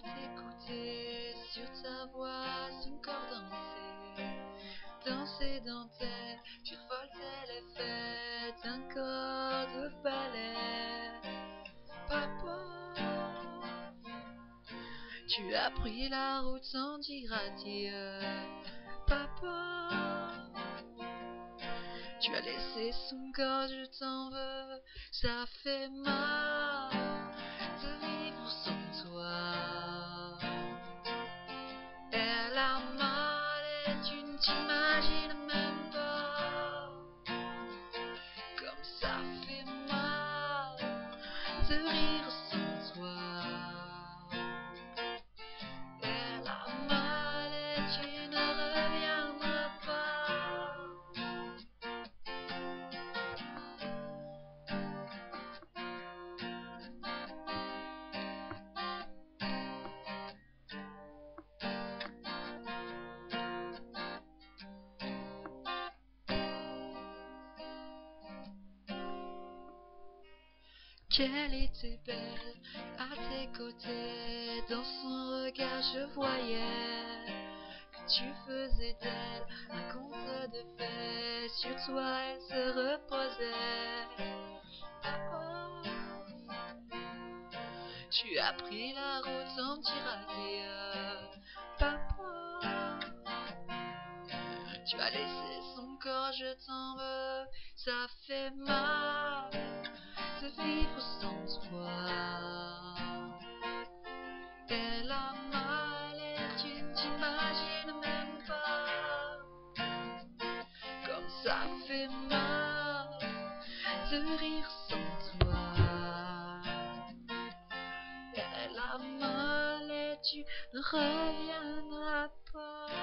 t'écouter sur ta voix, son corps danser, danser dentelle, survoltait les fêtes, un corps de ballet. Papa, tu as pris la route sans dire adieu. Papa, tu as laissé son corps, je t'en veux, ça fait mal Qu'elle était belle à tes côtés, dans son regard je voyais que tu faisais d'elle un conte de fées, sur toi elle se reposait. Oh, tu as pris la route dire adieu, papa. Tu as laissé son corps, je t'en veux, ça fait mal de vivre sans toi. Elle a mal et tu ne t'imagines même pas? Comme ça fait mal de rire sans toi. Elle a mal et tu ne reviendras pas.